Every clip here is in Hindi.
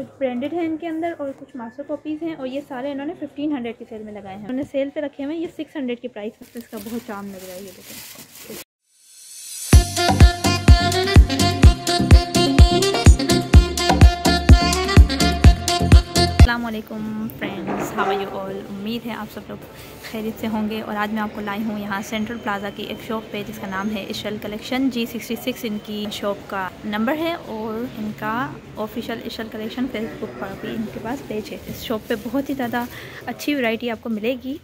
कुछ ब्रांडेड हैं इनके अंदर और कुछ मास्टर कॉपीज़ हैं और ये सारे इन्होंने फिफ्टीन हंड्रेड की सेल में लगाए हैं। उन्होंने सेल पे रखे हुए हैं, ये सिक्स हंड्रेड की प्राइस है इसका बहुत चाम लग रहा है ये देखें अल्लाम फ्रेंड्स हाउ यू ऑल उम्मीद है आप सब लोग खैरियत से होंगे और आज मैं आपको लाई हूँ यहाँ सेंट्रल प्लाज़ा की एक शॉप पे जिसका नाम है Ishal collection ji sixty six इनकी शॉप का नंबर है और इनका ऑफिशियल इशल कलेक्शन फेसबुक पर भी इनके पास पेज है। इस शॉप पे बहुत ही ज़्यादा अच्छी वैरायटी आपको मिलेगी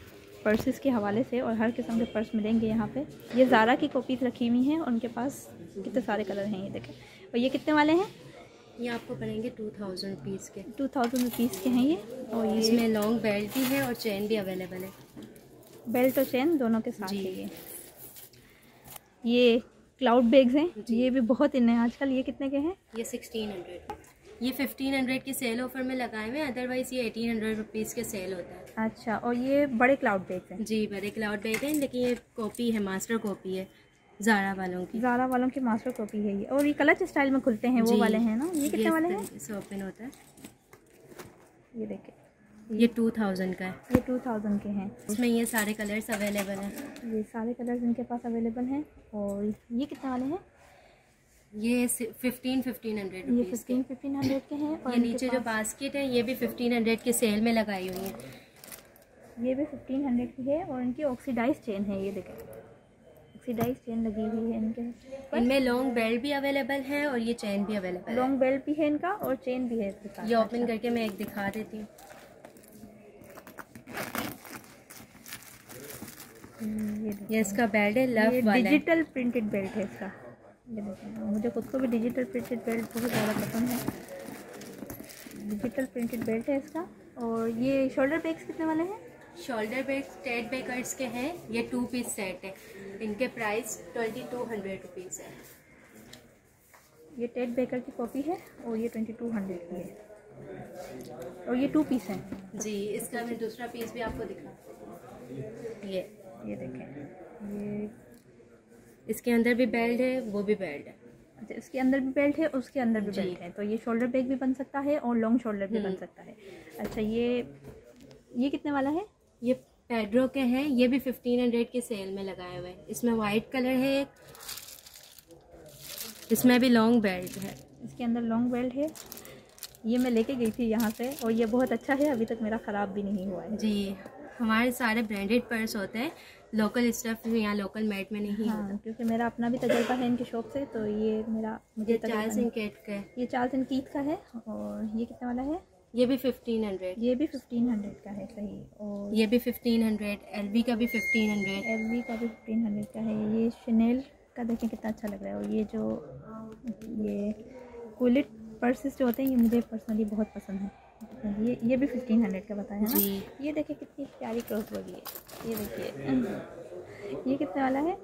पर्सेस के हवाले से और हर किस्म के पर्स मिलेंगे यहाँ पे। ये ज़ारा की कॉपीज़ रखी हुई हैं और उनके पास कितने सारे कलर हैं ये देखें। और ये कितने वाले हैं? ये आपको पड़ेंगे टू थाउज़ेंड रुपीज़ के। टू थाउज़ेंड रुपीज़ के हैं ये। और ये इसमें लॉन्ग बेल्ट भी है और चेन भी अवेलेबल है। बेल्ट और चेन दोनों के साथ है ये। ये क्लाउड बैग्स हैं। ये भी बहुत इन है आजकल ये कितने के हैं? ये सिक्सटीन हंड्रेड ये फिफ्टीन हंड्रेड के सेल ऑफ़र में लगाए हुए हैं। अदरवाइज़ ये एटीन हंड्रेड रुपीज़ के सेल होता है। अच्छा और ये बड़े क्लाउड बैग हैं। जी बड़े क्लाउड बैग हैं लेकिन ये कॉपी है मास्टर कॉपी है। ज़ारा वालों की। ज़ारा वालों की मास्टर कॉपी है ये। और ये क्लच स्टाइल में खुलते हैं वो वाले हैं ना? ये कितने वाले हैं? इस ओपन होता है। ये देखें। ये टू थाउज़ेंड का है। ये टू थाउज़ेंड के हैं। इसमें ये सारे कलर्स अवेलेबल हैं। ये सारे कलर्स इनके पास अवेलेबल हैं। और ये कितने वाले हैं? ये फिफ्टीन फिफ्टीन हंड्रेड ये फिफ्टीन फिफ्टीन हंड्रेड के हैं और ये नीचे जो बास्केट है ये भी फिफ्टीन हंड्रेड के सेल में लगाई हुई है। ये भी फिफ्टीन हंड्रेड की है और इनकी ऑक्सीडाइज चेन है ये देखें। ऑक्सीडाइज चेन लगी हुई है इनके इनमें लॉन्ग बेल्ट भी अवेलेबल है और ये चेन भी अवेलेबल है। लॉन्ग बेल्ट भी है इनका और चेन भी है ये ओपन करके मैं एक दिखा देती हूँ। हम्म, ये इसका बेल्ट है लव वाला डिजिटल प्रिंटेड बेल्ट है इसका। मुझे खुद को भी डिजिटल प्रिंटेड बेल्ट बहुत ज़्यादा पसंद है। डिजिटल प्रिंटेड बेल्ट है इसका। और ये शोल्डर बैग्स कितने वाले हैं? शोल्डर बैग स्टेट बेकर्स के हैं ये टू पीस सेट है। इनके price twenty two hundred rupees है। ये टेड बेकर की कॉपी है और ये ट्वेंटी टू हंड्रेड की है। और ये टू पीस है। जी इसका मैं दूसरा पीस भी आपको दिखा। ये ये देखें। ये इसके अंदर भी बेल्ट है वो भी बेल्ट है। अच्छा इसके अंदर भी बेल्ट है उसके अंदर भी बेल्ट है। तो ये शोल्डर बैग भी बन सकता है और लॉन्ग शोल्डर भी बन हम्म। सकता है। अच्छा ये ये कितने वाला है? ये पेड्रो के हैं ये भी फिफ्टीन हंड्रेड के सेल में लगाए हुए हैं। इसमें वाइट कलर है एक इसमें भी लॉन्ग बेल्ट है। इसके अंदर लॉन्ग बेल्ट है। ये मैं लेके गई थी यहाँ से और ये बहुत अच्छा है अभी तक मेरा ख़राब भी नहीं हुआ है। जी हमारे सारे ब्रांडेड पर्स होते हैं लोकल स्टफ़ यहाँ लोकल मेट में नहीं हाँ, होता। क्योंकि मेरा अपना भी तजर्बा है इनकी शॉप से तो ये मेरा मुझे चार्ल्स नहीं- एंड केट का है। ये चार्ल्स कीथ का है और ये कितने वाला है? ये भी फिफ्टीन हंड्रेड ये भी फिफ्टीन हंड्रेड का है सही। और ये भी फिफ्टीन हंड्रेड एल का भी फिफ्टीन हंड्रेड एल का भी फिफ्टीन हंड्रेड का है। ये शनेल का देखें कितना अच्छा लग रहा है। और ये जो ये कुलिट पर्सेस जो होते हैं ये मुझे पर्सनली बहुत पसंद है। ये ये भी फिफ्टीन हंड्रेड का बताया है ना? जी। ये देखिए कितनी प्यारी क्रॉस बॉडी है। ये देखिए। ये कितने वाला है?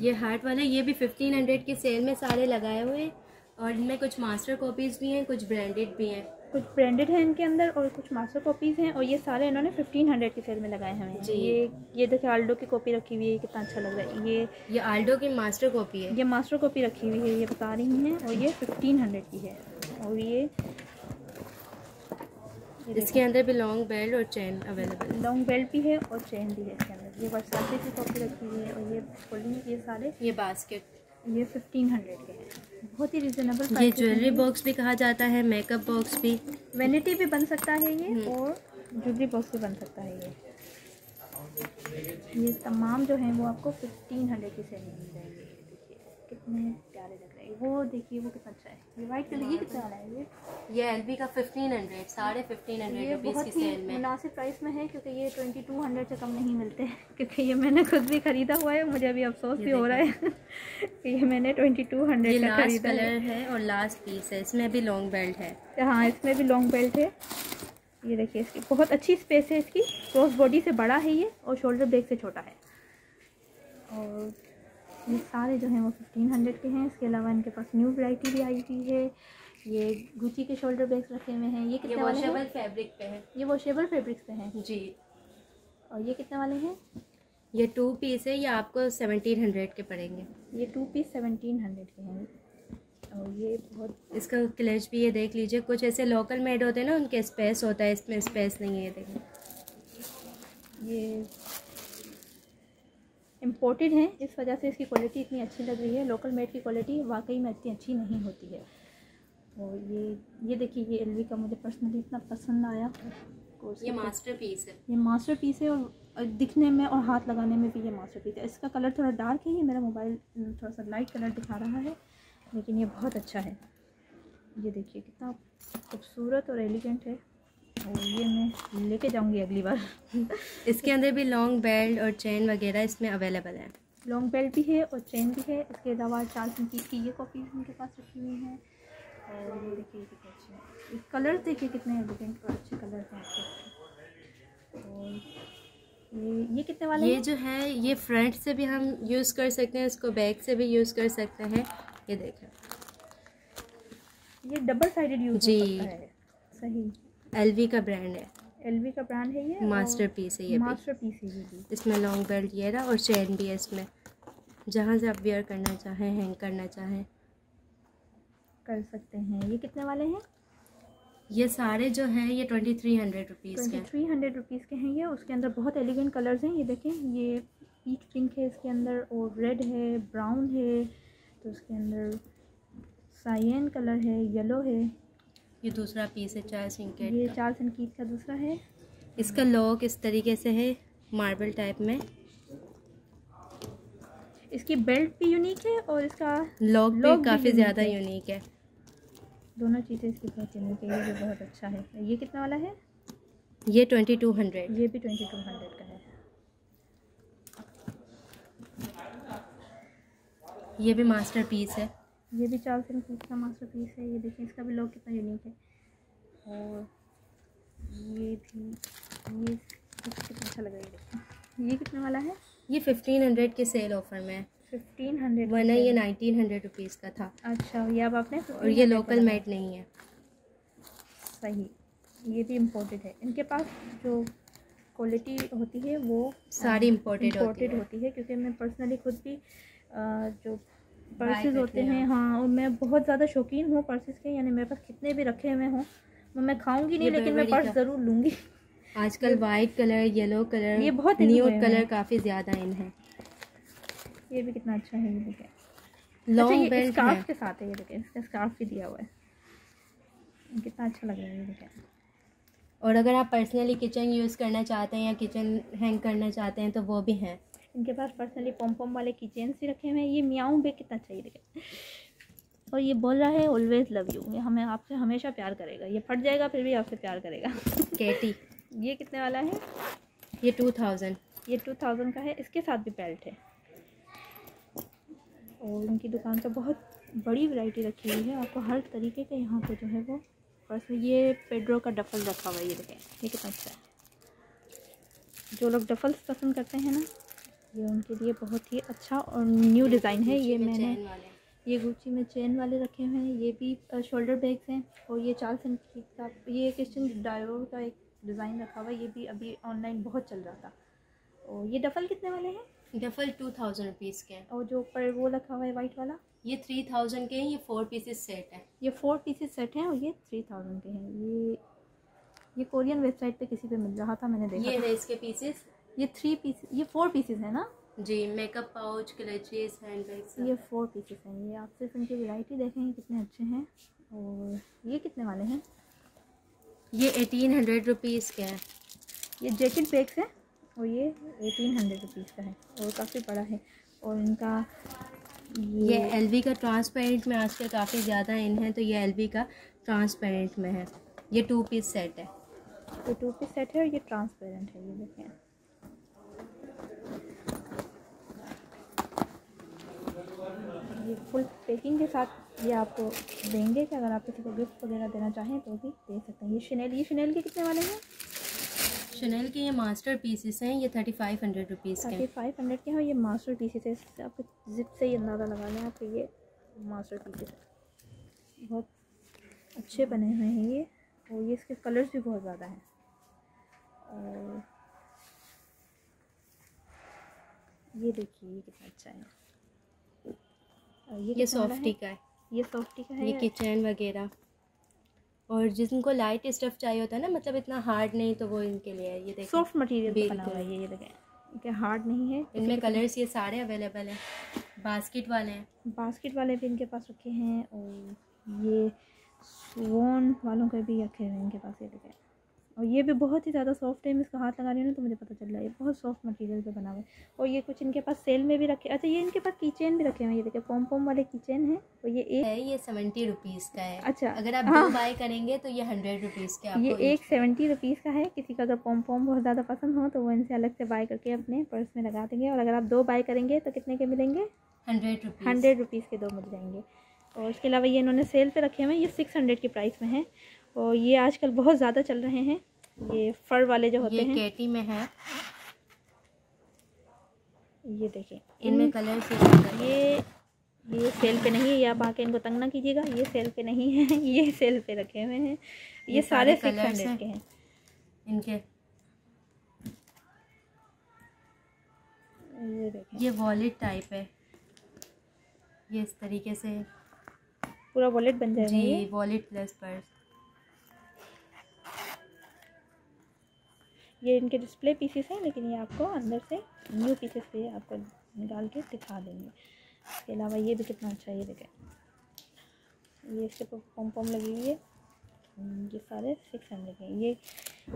ये हार्ट वाला ये भी फिफ्टीन हंड्रेड के सेल में सारे लगाए हुए हैं। और इनमें कुछ मास्टर कॉपीज़ भी हैं कुछ ब्रांडेड भी हैं। कुछ ब्रांडेड है इनके अंदर और कुछ मास्टर कॉपीज़ हैं और ये सारे इन्होंने फिफ्टीन हंड्रेड की सेल में लगाए हुए हैं। जी। ये ये देखिए आल्डो की कॉपी रखी हुई है कितना अच्छा लग रहा है। ये ये आल्डो की मास्टर कॉपी है। ये मास्टर कॉपी रखी हुई है ये बता रही हैं और ये फिफ्टीन हंड्रेड की है। और ये इसके अंदर भी लॉन्ग बेल्ट और चेन अवेलेबल लॉन्ग बेल्ट भी है और चेन भी है इसके अंदर। ये वर्साचे की कॉपी रखी हुई है और ये ये सारे। ये बास्केट ये फिफ्टीन हंड्रेड के हैं। बहुत ही रिजनेबल ये ज्वेलरी बॉक्स भी कहा जाता है मेकअप बॉक्स भी। वेनिटी भी बन सकता है ये हम्म। और ज्वेलरी बॉक्स भी बन सकता है ये। ये तमाम जो हैं वो आपको फिफ्टीन हंड्रेड की सेलिंग मिल जाएगी। देखिए कितने प्यारे हैं वो देखिए वो कितना अच्छा है। ये वाइट कलर ये कितना वाला है ये? ये एल का फिफ्टीन हंड्रेड साढ़े फिफ्टीन हंड्रेड ये रुपीज़ की बहुत ही सेल में। मुनासिब प्राइस में है क्योंकि ये ट्वेंटी टू हंड्रेड से कम नहीं मिलते क्योंकि ये मैंने खुद भी ख़रीदा हुआ है मुझे अभी अफसोस भी हो रहा है कि ये मैंने ट्वेंटी टू हंड्रेड का ख़रीदा कलर है और लास्ट पीस है इसमें भी लॉन्ग बेल्ट है। हाँ इसमें भी लॉन्ग बेल्ट है। ये देखिए इसकी बहुत अच्छी स्पेस है इसकी। क्रॉस बॉडी से बड़ा है ये और शोल्डर बैग से छोटा है। और ये सारे जो हैं वो फिफ्टीन हंड्रेड के हैं। इसके अलावा इनके पास न्यू वैरायटी भी आई हुई है। ये गुची के शोल्डर बैग्स रखे हुए हैं। ये कितने वाले वॉशेबल हैं फैब्रिक पे है। ये वॉशेबल फैब्रिक्स पे हैं। जी। और ये कितने वाले हैं? ये टू पीस है। ये आपको सेवनटीन हंड्रेड के पड़ेंगे। ये टू पीस सेवनटीन हंड्रेड के हैं। और ये बहुत इसका क्लच भी ये देख लीजिए। कुछ ऐसे लोकल मेड होते हैं ना उनके स्पेस होता है। इसमें स्पेस नहीं है देखिए। ये इम्पोर्टेड हैं इस वजह से इसकी क्वालिटी इतनी अच्छी लग रही है। लोकल मेड की क्वालिटी वाकई में इतनी अच्छी नहीं होती है। और ये ये देखिए ये एलवी का मुझे पर्सनली इतना पसंद आया। ये मास्टर पीस है। ये मास्टर पीस है और दिखने में और हाथ लगाने में भी ये मास्टर पीस है। इसका कलर थोड़ा डार्क है ये मेरा मोबाइल थोड़ा सा लाइट कलर दिखा रहा है लेकिन ये बहुत अच्छा है। ये देखिए कितना खूबसूरत और एलिगेंट है। और ये मैं लेके जाऊँगी अगली बार। इसके अंदर भी लॉन्ग बेल्ट और चेन वगैरह इसमें अवेलेबल है। लॉन्ग बेल्ट भी है और चेन भी है। इसके अलावा चार इंची की ये कॉपीज उनके पास रखी हुई हैं। और ये देखिए कितने अच्छे हैं। कलर्स देखिए कितने एलिगेंट और अच्छे कलर हैं। आपके और ये ये कितने वाले ये जो है ये फ्रंट से भी हम यूज़ कर सकते हैं इसको बैक से भी यूज़ कर सकते हैं। ये देखें। ये डबल साइडेड यूज़ जी। है। सही। एलवी का ब्रांड है। एलवी का ब्रांड है ये मास्टर पीस है ये मास्टर पीस है ये भी। इसमें लॉन्ग बेल्ट ये रहा और चैन भी है इसमें। जहाँ से आप वेयर करना चाहें हैंग करना चाहें। कर सकते हैं। ये कितने वाले हैं? ये सारे जो हैं ये ट्वेंटी थ्री हंड्रेड रुपीज़ के थ्री हंड्रेड रुपीज़ के हैं ये। उसके अंदर बहुत एलिगेंट कलर्स हैं। ये देखें ये पीच पिंक है इसके अंदर और रेड है ब्राउन है। तो उसके अंदर साइन कलर है येलो है। ये दूसरा पीस है चार सिंकेट ये चार सिंकीट का दूसरा है। इसका लॉक इस तरीके से है मार्बल टाइप में। इसकी बेल्ट भी यूनिक है और इसका लॉक भी काफ़ी ज़्यादा यूनिक है। दोनों चीज़ें इसकी बहुत यूनिक है ये भी बहुत अच्छा है। ये कितना वाला है? ये ट्वेंटी टू हंड्रेड ये भी ट्वेंटी टू हंड्रेड का है। ये भी मास्टर पीस है। ये भी चार फ़िल्म पीस का मास्टर पीस है ये देखिए इसका भी लॉक कितना यूनिक है। और ये भी ये कितना अच्छा लग रहा है देखिए। ये कितने वाला है? ये फिफ्टीन हंड्रेड के सेल ऑफ़र में है। फिफ्टीन हंड्रेड वरना ये नाइनटीन हंड्रेड रुपीज़ का था। अच्छा ये अब आपने और ये लोकल मेड नहीं है। सही ये भी इम्पोर्टेड है। इनके पास जो क्वालिटी होती है वो सारी इम्पोर्टेड इम्पोर्टेड होती है क्योंकि मैं पर्सनली खुद भी जो पर्सेस होते हैं। हाँ और मैं बहुत ज़्यादा शौकीन हूँ पर्सेज के यानी मेरे पास कितने भी रखे हुए हों मैं खाऊँगी नहीं लेकिन मैं पर्स ज़रूर लूँगी। आजकल वाइट कलर येलो कलर ये बहुत न्यू कलर काफ़ी ज़्यादा इन है। ये भी कितना अच्छा है ये देखें लॉन्ग बेल्ट स्कार्फ के साथ है ये देखें इसका स्कार्फ भी दिया हुआ है। कितना अच्छा लग रहा है ये देखें और अगर आप पर्सनली किचन यूज़ करना चाहते हैं या किचन हैंग करना चाहते हैं तो वो भी हैं। इनके पास पर्सनली पॉम पॉम वाले किचन से रखे हुए हैं। ये मियाऊँ भी कितना चाहिए और ये बोल रहा है ऑलवेज लव यू ये हमें आपसे हमेशा प्यार करेगा। ये फट जाएगा फिर भी आपसे प्यार करेगा। कैटी ये कितने वाला है? ये टू थाउज़ेंड ये टू थाउज़ेंड का है। इसके साथ भी बेल्ट है। और उनकी दुकान पर बहुत बड़ी वैरायटी रखी हुई है। आपको हर तरीके के यहाँ पे जो है वो बस ये पेड्रो का डफल रखा हुआ है। ये देखें ये कितना अच्छा है। जो लोग डफल्स पसंद करते हैं ना ये उनके लिए बहुत ही अच्छा और न्यू डिज़ाइन है ये मैंने ये गुची में चेन वाले रखे हुए हैं ये भी शोल्डर बैग्स हैं और ये चार सेंट का ये किचन डायोर का एक डिज़ाइन रखा हुआ है ये भी अभी ऑनलाइन बहुत चल रहा था। और ये डफल कितने वाले हैं? डफल टू थाउज़ेंड रुपीज़ के। और जो ऊपर वो रखा हुआ है वाइट वाला? ये थ्री थाउज़ेंड के हैं ये फोर पीसेस सेट है। ये फोर पीसेस सेट हैं और ये थ्री थाउज़ेंड के हैं। ये ये कोरियन वेबसाइट पे किसी पे मिल रहा था मैंने देखा ये है इसके पीसेस ये थ्री पीस ये फोर पीसेस है ना? जी makeup pouch clutches handbags ये फोर पीसेस हैं। ये आप सिर्फ़ इनकी वैरायटी देखें कितने अच्छे हैं और ये कितने वाले हैं? ये एटीन हंड्रेड रुपीज़ के हैं। ये जैकेट बैग्स है और ये एटीन हंड्रेड रुपीज़ का है और काफ़ी बड़ा है। और इनका ये, ये एलवी का ट्रांसपेरेंट में आजकल काफ़ी ज़्यादा इन है तो ये एलवी का ट्रांसपेरेंट में है। ये टू पीस सेट है। ये टू पीस सेट है और ये ट्रांसपेरेंट है ये देखें। ये फुल पैकिंग के साथ ये आपको देंगे कि अगर आप किसी को गिफ्ट वगैरह देना चाहें तो भी दे सकते हैं। ये शनेल ये शनेल के कितने वाले हैं? शनेल के ये मास्टर पीसेस हैं ये thirty five hundred rupees thirty five hundred के हैं ये मास्टर पीसेस है। इससे आपको जिप से ही अंदाज़ा लगा लें आपके ये मास्टर पीसेस बहुत अच्छे बने हुए हैं ये और ये इसके कलर्स भी बहुत ज़्यादा हैं। और ये देखिए ये कितना अच्छा है। ये, ये सॉफ्टी का है। ये सॉफ्टी का है? ये किचन वगैरह। और जिनको लाइट स्टफ़ चाहिए होता है ना मतलब इतना हार्ड नहीं तो वो इनके लिए है। ये देखिए सॉफ्ट मटेरियल बना हुआ है ये ये देखें। हार्ड नहीं है इनमें कलर्स ये सारे अवेलेबल हैं। बास्केट वाले हैं। बास्केट वाले भी इनके पास रखे हैं और ये सोन वालों के भी रखे हुए हैं इनके पास ये देखें। और ये भी बहुत ही ज़्यादा सॉफ्ट है मैं इसका हाथ लगा रही हूँ ना तो मुझे पता चल रहा है ये बहुत सॉफ्ट मटेरियल पे बना हुआ है। और ये कुछ इनके पास सेल में भी रखे अच्छा ये इनके पास कीचेन भी रखे हुए हैं ये देखिए पॉम पॉम वाले कीचेन है और ये एक है ये सेवेंटी रुपीज़ का है। अच्छा अगर आप हाँ। दो बाय करेंगे तो ये हंड्रेड रुपीज़ का ये एक सेवेंटी रुपीज़ का है किसी का अगर पॉम पॉम बहुत ज़्यादा पसंद हो तो वो इनसे अलग से बाय करके अपने पर्स में लगा देंगे और अगर आप दो बाय करेंगे तो कितने के मिलेंगे? हंड्रेड रुपीज़ हंड्रेड रुपीज़ के दो मिल जाएँगे। और इसके अलावा ये इन्होंने सेल पे रखे हुए हैं ये सिक्स हंड्रेड के प्राइस में है। और ये आजकल बहुत ज़्यादा चल रहे हैं। ये फर वाले जो होते ये हैं। केटी में है। ये देखें। इनमें कलर से ये ये सेल पे नहीं है ये आप आके इनको तंग ना कीजिएगा। ये सेल पे नहीं है ये सेल पे रखे हुए हैं। ये, ये सारे सिक्स हंड्रेड। के हैं। इनके। ये देखें। ये वॉलेट टाइप है। ये इस तरीके से पूरा वॉलेट बन जाएगा जी ये। Wallet plus purse. ये इनके डिस्प्ले पीसेस हैं लेकिन ये आपको अंदर से न्यू पीसेस पे आपको निकाल के दिखा देंगे। इसके अलावा ये भी कितना अच्छा ये देखें। ये इसके पम पॉम लगी हुई है। हम्म, ये सारे सिक्स हंड्रेड के हैं। ये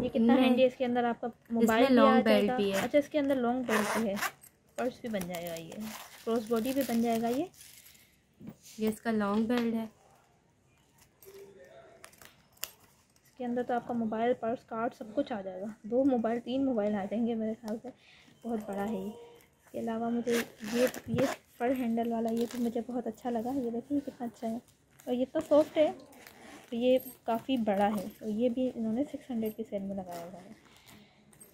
ये कितना हैंडी है इसके अंदर आपका मोबाइल आ जाएगा। भी है। अच्छा इसके अंदर लॉन्ग बेल्ट भी है। पर्स भी बन जाएगा ये। क्रॉस बॉडी भी बन जाएगा ये। ये इसका लॉन्ग बेल्ट है। इसके अंदर तो आपका मोबाइल पर्स कार्ड सब कुछ आ जाएगा। दो मोबाइल तीन मोबाइल आ जाएँगे मेरे ख्याल से। बहुत बड़ा है ये। इसके अलावा मुझे ये ये फर हैंडल वाला ये भी मुझे बहुत अच्छा लगा। ये देखिए कितना अच्छा है। और ये तो सॉफ्ट है तो ये काफ़ी बड़ा है। और ये भी इन्होंने सिक्स हंड्रेड की सेल में लगाया हुआ है।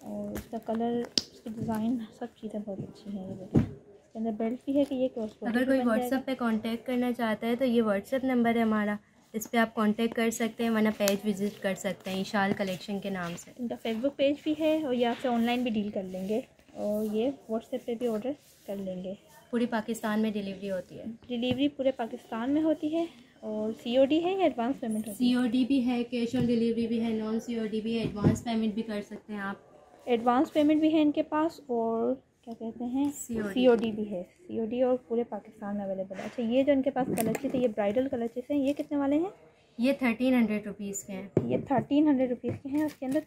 और इसका कलर उसकी डिज़ाइन सब चीज़ें बहुत अच्छी हैं ये देखिए। इसके अंदर बेल्ट भी है कि ये क्रॉस अगर कोई व्हाट्सएप पे कांटेक्ट करना चाहता है तो ये व्हाट्सएप नंबर है हमारा। इस पर आप कांटेक्ट कर सकते हैं वरना पेज विज़िट कर सकते हैं ईशाल कलेक्शन के नाम से। इनका फेसबुक पेज भी है और ये आपसे ऑनलाइन भी डील कर लेंगे। और ये व्हाट्सएप पे भी ऑर्डर कर लेंगे। पूरी पाकिस्तान में डिलीवरी होती है। डिलीवरी पूरे पाकिस्तान में होती है और सीओडी है या advance payment C O D भी है कैश ऑन डिलीवरी भी है नॉन सी ओ डी भी है एडवांस पेमेंट भी कर सकते हैं आप। एडवांस पेमेंट भी है इनके पास और क्या कहते हैं? सी ओ डी भी है। सी ओ डी और पूरे पाकिस्तान में अवेलेबल है। अच्छा ये जो इनके पास कलरचीज है ये ब्राइडल कलरचीज हैं ये कितने वाले हैं? ये थर्टीन हंड्रेड रुपीज़ के हैं। ये थर्टीन हंड्रेड रुपीज़ के हैं उसके अंदर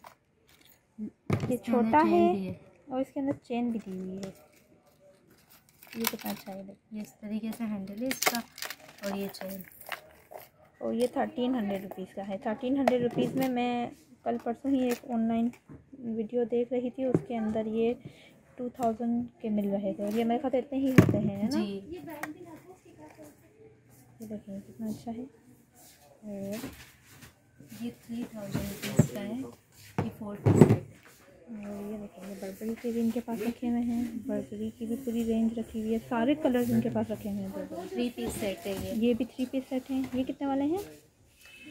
ये छोटा है और इसके अंदर चेन भी दी हुई है। ये कितना अच्छा है ये इस तरीके से हैंडल है इसका और ये चेन और ये थर्टीन हंड्रेड रुपीज़ का है। थर्टीन हंड्रेड रुपीज़ में मैं कल परसों ही एक ऑनलाइन वीडियो देख रही थी। उसके अंदर ये टू थाउज़ेंड के मिल रहे थे। और ये मेरे ख्याल से इतने ही होते हैं है ना? जी। ये देखिए कितना अच्छा है। और ये थ्री थाउज़ेंड रुपीज़ का है ये फोर और ये देखिए ये बर्बरी के भी इनके पास रखे हुए हैं। बर्बरी की भी पूरी रेंज रखी हुई है। सारे कलर्स इनके पास रखे हुए हैं बर्बरी थ्री पीस सेट है ये। ये भी थ्री पीस सेट हैं। ये कितने वाले हैं?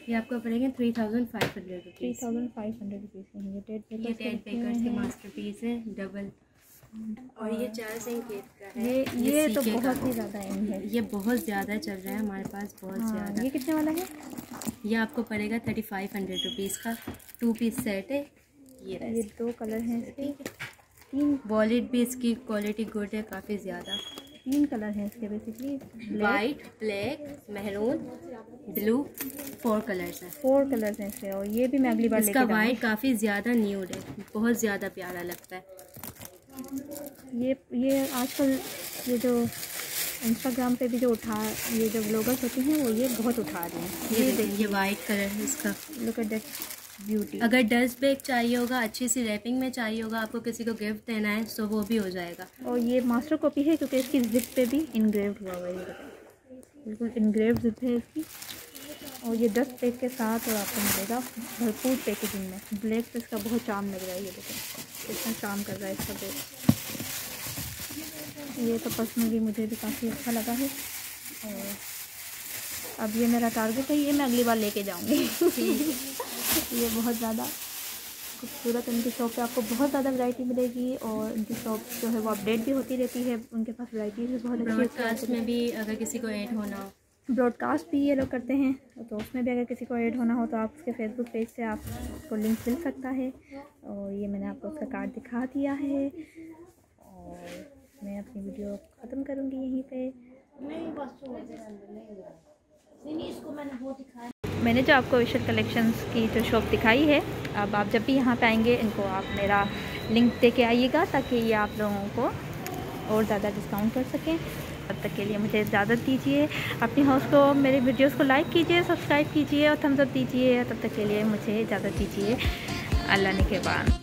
ये आपको पड़ेंगे three thousand five hundred three thousand five hundred rupees के हैं। ये टेन पेपर्स के मास्टर पीस है। डबल और ये चार संकेत का है। ये ये तो बहुत ही ज़्यादा है। ये बहुत ज़्यादा चल रहा है हमारे पास बहुत हाँ, ज़्यादा। ये कितने वाला है? ये आपको पड़ेगा थर्टी फाइव हंड्रेड रुपीज़ का। टू पीस सेट है। ये ये दो कलर हैं इसके। तीन वॉलेट भी इसकी क्वालिटी गुड है काफ़ी ज़्यादा। तीन कलर हैं इसके basically white black maroon blue four colours हैं। फोर कलर्स हैं इसके और ये भी मैं अगली बार इसका वाइट काफ़ी ज़्यादा न्यूड है। बहुत ज़्यादा प्यारा लगता है। ये ये आजकल ये जो इंस्टाग्राम पे भी जो उठा ये जो ब्लॉगर्स होते हैं वो ये बहुत उठा रहे हैं। ये देखिए ये वाइट कलर है इसका। लुक एट दैट ब्यूटी अगर डस्ट बैग चाहिए होगा अच्छी सी रैपिंग में चाहिए होगा आपको किसी को गिफ्ट देना है तो वो भी हो जाएगा। और ये मास्टर कॉपी है क्योंकि इसकी जिप पे भी इनग्रेव हुआ हुआ है बिल्कुल इनग्रेव जिप है इसकी। और ये दस पैक के साथ और आपको मिलेगा भरपूर पैकेजिंग में। ब्लैक पे इसका बहुत चाम लग रहा है ये देखो कितना चाम कर रहा है इसका बैग ये तो पर्सनली मुझे भी काफ़ी अच्छा लगा है। और अब ये मेरा टारगेट है ये मैं अगली बार लेके जाऊँगी। ये बहुत ज़्यादा खूबसूरत इनकी शॉप पे आपको बहुत ज़्यादा वैरायटी मिलेगी और इनकी शॉप जो है वो अपडेट भी होती रहती है। उनके पास वैराइटीज़ भी बहुत ब्रॉडकास्ट में भी अगर किसी को ऐड होना। हो ब्रॉडकास्ट भी ये लोग करते हैं तो उसमें भी अगर किसी को ऐड होना हो तो आप उसके फेसबुक पेज से आपको लिंक मिल सकता है। और ये मैंने आपको उसका कार्ड दिखा दिया है। वीडियो ख़त्म करूँगी यहीं पे। मैंने जो आपको विशल कलेक्शंस की जो शॉप दिखाई है अब आप जब भी यहाँ पे आएँगे इनको आप मेरा लिंक दे के आइएगा ताकि ये आप लोगों को और ज़्यादा डिस्काउंट कर सकें। तब तक के लिए मुझे इजाज़त दीजिए। अपनी हाउस को मेरे वीडियोस को लाइक कीजिए सब्सक्राइब कीजिए और थम्सअप दीजिए। तब तक के लिए मुझे इजाज़त दीजिए। अल्लाह ने के बाद।